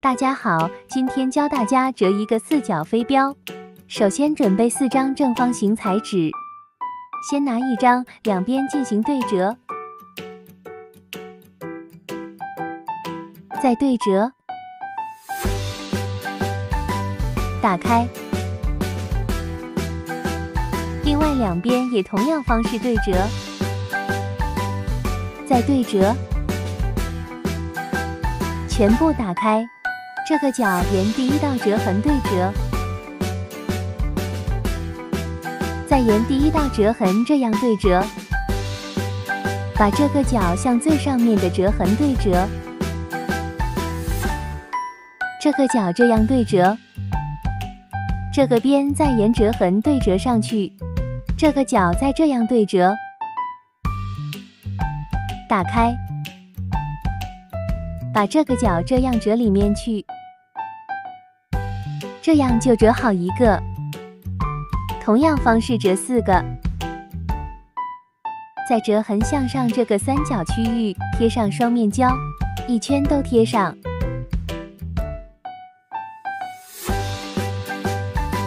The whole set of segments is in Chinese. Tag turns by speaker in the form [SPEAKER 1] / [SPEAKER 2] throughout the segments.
[SPEAKER 1] 大家好，今天教大家折一个四角飞镖。首先准备四张正方形彩纸，先拿一张，两边进行对折，再对折，打开。另外两边也同样方式对折，再对折，全部打开。这个角沿第一道折痕对折，再沿第一道折痕这样对折，把这个角向最上面的折痕对折，这个角这样对折，这个边再沿折痕对折上去，这个角再这样对折，打开，把这个角这样折里面去。这样就折好一个，同样方式折四个，在折痕向上这个三角区域贴上双面胶，一圈都贴上，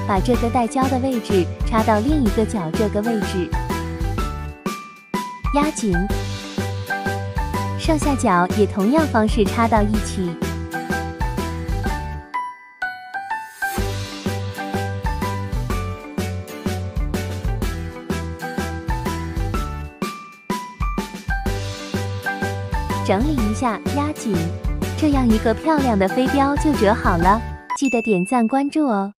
[SPEAKER 1] 把这个带胶的位置插到另一个角这个位置，压紧，上下角也同样方式插到一起。整理一下，压紧，这样一个漂亮的飞镖就折好了。记得点赞关注哦。